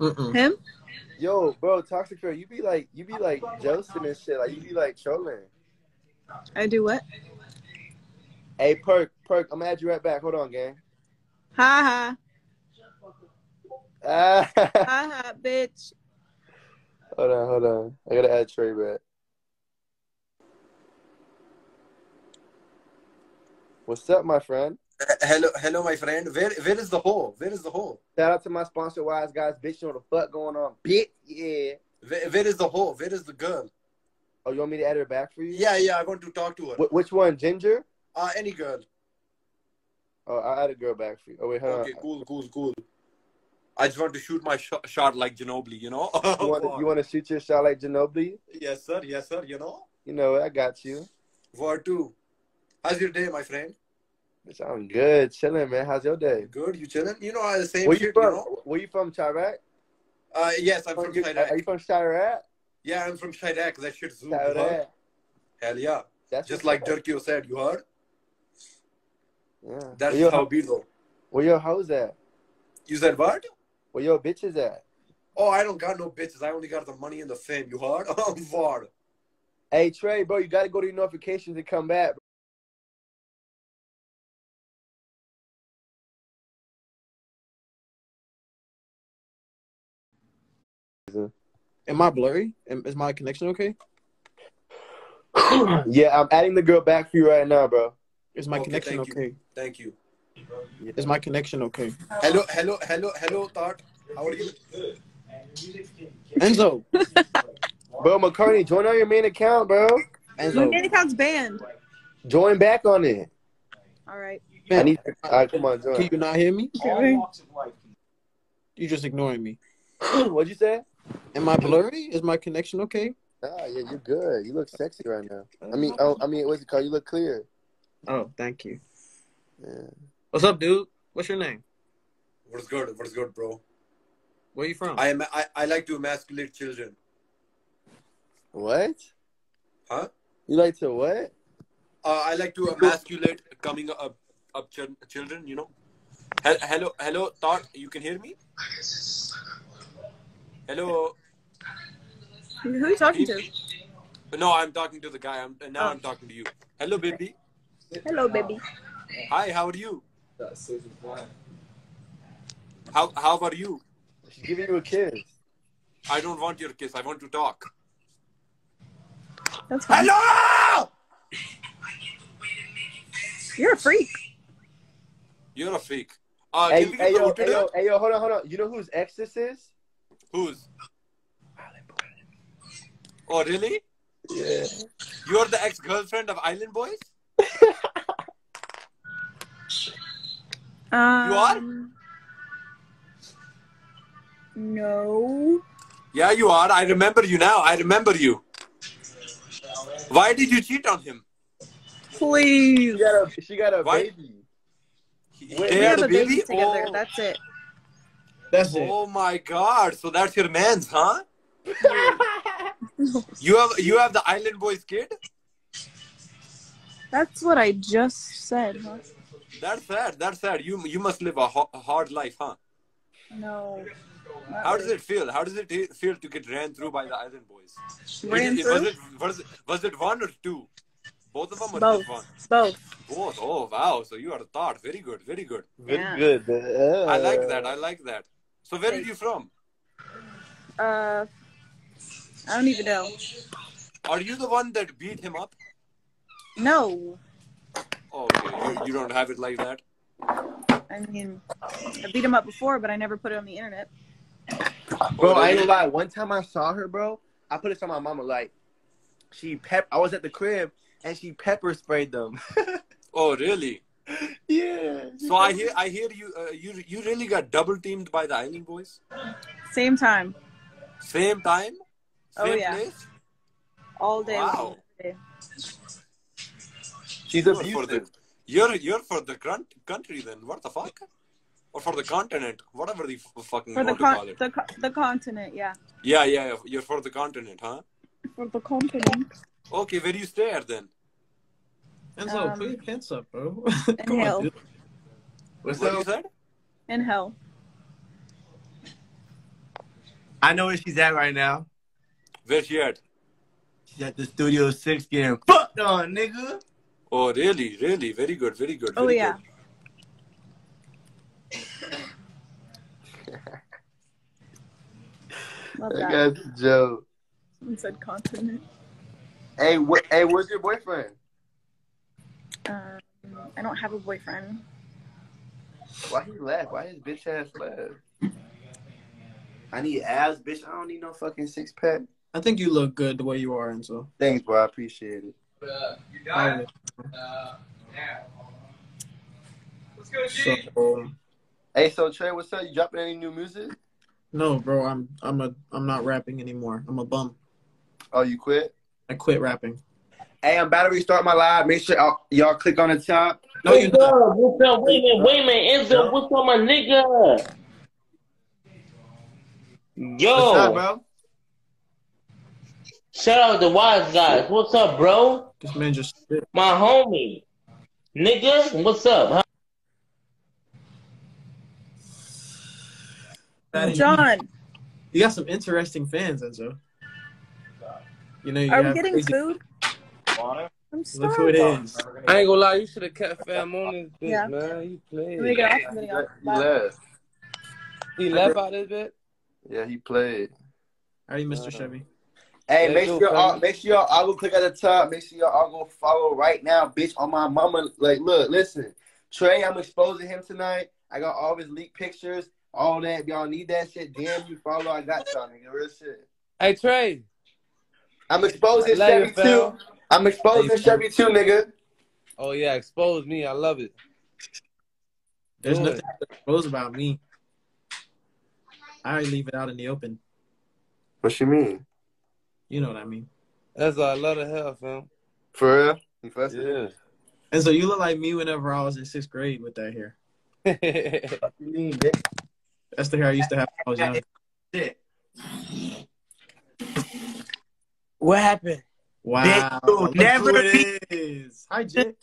Mm-mm. Him? Yo, bro, toxic girl, you be like, you be like jousting and shit. Like you be like trolling. I do what? Hey, perk, perk, I'm gonna add you right back. Hold on, gang. Ha Ah, ha. Ha ha, bitch. hold on, hold on. I gotta add Trey back. What's up, my friend? Hello, hello, my friend. Where, where is the hole? Where is the hole? Shout out to my sponsor, Wise Guys. Bitch, you know what the fuck going on? Bitch, yeah. Where, where is the hole? Where is the girl? Oh, you want me to add her back for you? Yeah, yeah. I want to talk to her. Wh- which one, Ginger? Uh, any girl. Oh, I'll add a girl back for you. Oh wait, hold Okay, on. cool, cool, cool. I just want to shoot my sh- shot like Ginobili, you know. You want to you want to shoot your shot like Ginobili? yes, sir. Yes, sir. You know. You know, I got you. War two. How's your day, my friend? Bitch, I'm good, chilling, man. How's your day? Good. You chilling? You know, uh, the same Where you from? You know. Where you from, Chiraq? Uh, yes, I'm from Are you from Chiraq? Yeah, I'm from Chiraq. That shit's zoo. you? Chiraq. Hell yeah. That's Just like up. Durkio said. You heard? Yeah. That's where how be though. where your house at? You said what? Where your bitches at? Oh, I don't got no bitches. I only got the money and the fame. You heard? I'm Var. Hey Trey, bro, you gotta go to your notifications and come back. Am I blurry? Is my connection okay? yeah, I'm adding the girl back for you right now, bro. Is my Okay, connection thank you. okay? Thank you. Is my connection okay? Hello, hello, hello, hello, Thought. How are you? Enzo, Bro, McCartney, join on your main account, bro. My Enzo, main account's banned. Join back on it. All right. I need. All right, come on, join. can you not hear me? Okay. You just ignoring me. What'd you say? Am I blurry? Is my connection okay? Ah, yeah, you're good. You look sexy right now. I mean, oh, I mean, what's it called? You look clear. Oh, thank you. Yeah. What's up, dude? What's your name? What's good? What's good, bro? Where you from? I am. I, I like to emasculate children. What? Huh? You like to what? Uh, I like to emasculate coming up up chil- children. You know. Hel- Hello, hello, Thought. You can hear me? Hello. Who are you talking to? No, I'm talking to the guy. I'm now. Oh. I'm talking to you. Hello, baby. Hello, baby. Hi. How are you? How How are you? She's giving you a kiss. I don't want your kiss. I want to talk. That's fine. Hello. You're a freak. You're a fake. Uh, Hey, can we get hey, yo, hey, yo, hey, yo, hold on, hold on. You know whose ex this is? Who's? Oh, really? Yeah. You're the ex-girlfriend of Island Boys? Um, are? No. Yeah, you are. I remember you now. I remember you. Why did you cheat on him? Please. She got a, she got a Why? baby. He Wait, he We had have a baby Oh, together. That's it. That's it. oh my God! So that's your man's, huh? You have you have the Island Boys kid. That's what I just said. Huh? That's sad. That's sad. You you must live a, ho- a hard life, huh? No. How does it feel? How does it feel to get ran through by the Island Boys? Ran It- it- was through? it was it was it one or two? Both of them or Both. just one? Both. Both. Oh wow! So you are a thought. Very good. Very good. Very Yeah. good. Uh, I like that. I like that. So where are you from? Uh, I don't even know. Are you the one that beat him up? No. Oh, okay. You, you don't have it like that. I mean, I beat him up before, but I never put it on the internet. Bro, I ain't gonna lie. One time I saw her, bro. I put this on my mama. Like, she pep. I was at the crib and she pepper sprayed them. Oh, really? Yeah. So I hear, I hear you, uh, you, you really got double teamed by the Island Boys. Same time, Same time, Oh, yeah. place. all day. Wow. day. She's You're for the, you're, you're for the grunt country then. What the fuck? Or for the continent, whatever the f- fucking For the want call con- it. the co- the continent, yeah. Yeah, yeah, yeah. You're for the continent, huh? For the continent. Okay, where do you stay at then? Enzo, Um, put your pants up, bro. in Come hell. on, dude. What's What you up? said? In hell. I know where she's at right now. Where she at? She's at the Studio Six getting fucked on, nigga. Oh, really? Really? Very good. Very good. Oh very yeah. Love That that. guy's a joke. Someone said continent. Hey, wh- hey, where's your boyfriend? Um, I don't have a boyfriend. Why he left? Why his bitch ass left? I need abs, bitch. I don't need no fucking six pack. I think you look good the way you are, and so Thanks, bro. I appreciate it. I- So Hey, so Trey, what's up? You dropping any new music? no, bro, I'm I'm a I'm not rapping anymore. I'm a bum. Oh, you quit? I quit rapping. Hey, I'm about to restart my live. Make sure y'all- y'all click on the top. No, you're What's not. up? What's up? Wait a minute, wait a minute. Enzo, what's up, my nigga? Yo, What's up, bro? shout out to Wise Guys. What's up, bro? This man just spit. My homie. Nigga, what's up? Huh? John, You got some interesting fans, Enzo. You know, you are we getting crazy- food? I'm Look who it starving. is. I ain't gonna lie, you should have kept fam on this bitch, Yeah. man. You played. Let me get off. I'm. He left. He left out this bit. Yeah, he played. How are you, Mr. Uh, Chevy? Hey, Yeah, make sure y'all, make sure y'all all go click at the top. Make sure y'all all go follow right now, bitch. On my mama, like, look, listen, Trey, I'm exposing him tonight. I got all his leaked pictures, all that. Y'all need that shit, damn you follow. I got y'all, nigga. Real shit. Hey Trey, I'm exposing Love you, Chevy too. Fam. I'm exposing Love Chevy too, nigga. Oh yeah, expose me. I love it. There's Do nothing to expose about me. I already leave it out in the open. What you mean? You know what I mean. That's a lot of to have, fam. For real? You fussing? Yeah. And so you look like me whenever I was in sixth grade with that hair. What you mean, bitch? That's the hair I used to have when I was young. Shit. What happened? Wow. you'll look never who it is. Hi, Jake.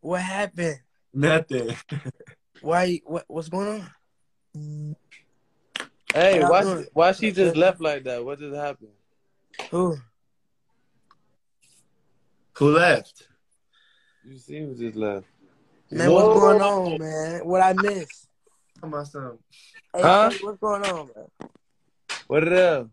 What happened? Nothing. Why? What? What's going on? hey, How why y'all doing? why she just left like that? What just happened? Who? Who left? You see who just left? Man, what's going on, man? What I missed? Come on, son. Hey, Huh? hey, what's going on, man? What it up?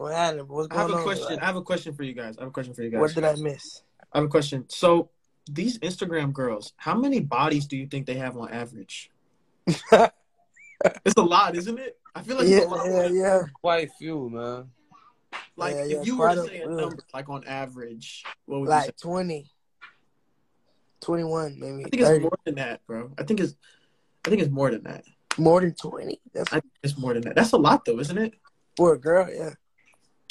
What happened? What's I have a on? question. man? I have a question for you guys. I have a question for you guys. What did I miss? I have a question. So these Instagram girls, how many bodies do you think they have on average? it's a lot, isn't it? I feel like Yeah, it's a lot. yeah, yeah. Quite few, man. Like Yeah, yeah, you were to quite a say a number, like on average, what would you Like say? 20. 21, maybe. I think it's more than that, bro. I think it's, I think it's more than that. More than 20. That's I think it's more than that. That's a lot, though, isn't it? for a girl, yeah.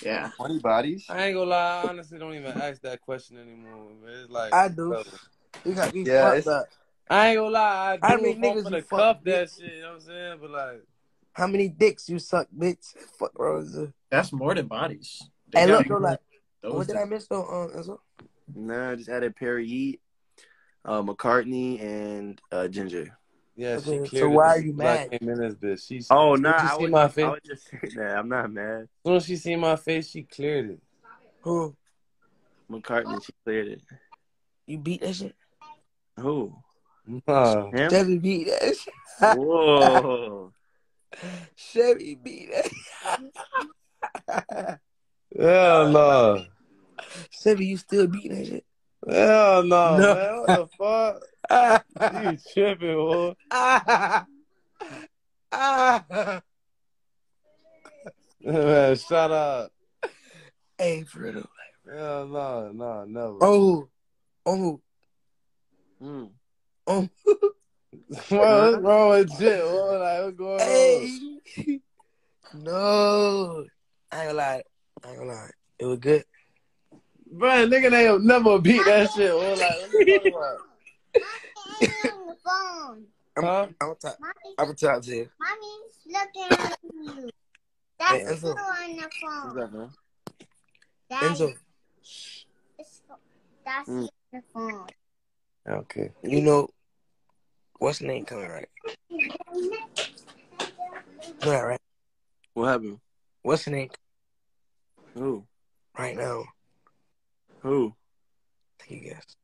Yeah. 20 bodies? I ain't gonna lie, I honestly don't even ask that question anymore. Man. It's like I do. You got me Yeah, fucked up. I ain't gonna lie, I How do many I'm niggas gonna you fuck, cuff that bitch? shit, you know what I'm saying? But like How many dicks you suck, bitch? Fuck, bro. That's more than bodies. They look, got though, like, those what did that- I miss, though? Um, Enzo? Nah, I just added Perry Yeet, uh, McCartney, and uh, Ginger. Yeah, Okay, she so why are you When I mad? came in this bitch. She, Oh, as soon nah, she I see was, my face, I was just saying that. I'm not mad. as soon as she seen my face, she cleared it. Who? McCartney, she cleared it. You beat that shit? Who? Nah. Him? Chevy beat that shit. Whoa. Chevy beat that Hell no. Chevy, you still beating that shit? Hell no, No. man. What the fuck? You tripping, boy. Man, shut up. hey, for real. Hell no, no, never. Oh, oh, Mm. oh. Bro, what's wrong with shit? What, like, what's going on? No. I ain't gonna lie. I ain't gonna lie. It was good. Bro, nigga ain't never beat that shit. What, like, what you talking about? on the phone. Huh? I'm gonna talk. Mommy, I'm gonna talk you. mommy's looking at you. That's Hey, you on the phone. What's phone. up, man? Daddy, Enzo, it's- That's Mm. you on the phone. Okay. you know what's the name coming right? You know that, right? What happened? What's the name Who? right now? Who? Take a guess.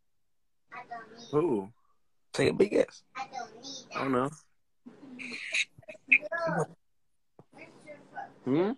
I don't need. Who? Take a big guess. I don't need I don't know. Hmm?